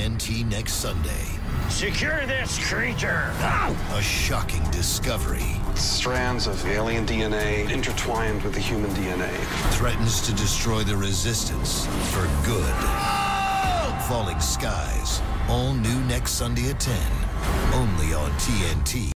TNT next Sunday. Secure this creature. A shocking discovery Strands of alien DNA intertwined with the human DNA. threatens to destroy the resistance for good. Falling Skies, all new next Sunday at 10, only on TNT.